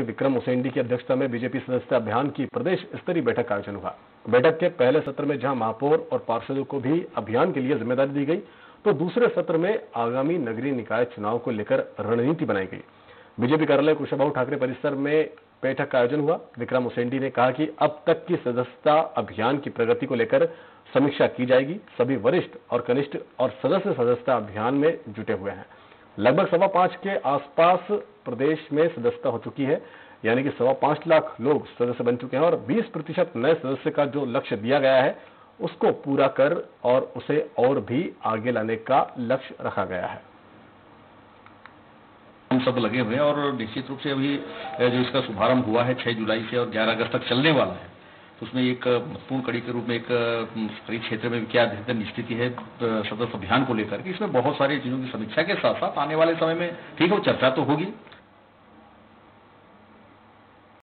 विक्रम उसेंडी की अध्यक्षता में बीजेपी सदस्यता अभियान की प्रदेश स्तरीय बैठक का आयोजन हुआ। बैठक के पहले सत्र में जहाँ महापौर और पार्षदों को भी अभियान के लिए ज़िम्मेदारी दी गई तो दूसरे सत्र में आगामी नगरीय निकाय चुनाव को लेकर रणनीति बनाई गई। बीजेपी कार्यालय कुशाभाऊ ठाकरे परिसर में बैठक का आयोजन हुआ। विक्रम उसेंडी ने कहा कि अब तक की सदस्यता अभियान की प्रगति को लेकर समीक्षा की जाएगी। सभी वरिष्ठ और कनिष्ठ और सदस्य सदस्यता अभियान में जुटे हुए हैं। लगभग सवा पाँच के आसपास प्रदेश में सदस्यता हो चुकी है, यानी कि सवा पाँच लाख लोग सदस्य बन चुके हैं और 20 प्रतिशत नए सदस्य का जो लक्ष्य दिया गया है, उसको पूरा कर और उसे और भी आगे लाने का लक्ष्य रखा गया है। हम सब लगे हुए हैं और निश्चित रूप से अभी, जो इसका शुभारंभ हुआ है 6 जुलाई से और 11 अगस्त तक चलने वाला है। उसमें एक महत्वपूर्ण कड़ी के रूप में एक शहरी क्षेत्र में क्या बेहतर स्थिति है सदस्य अभियान को लेकर इसमें बहुत सारी चीज़ों की समीक्षा के साथ साथ आने वाले समय में ठीक है, चर्चा तो होगी।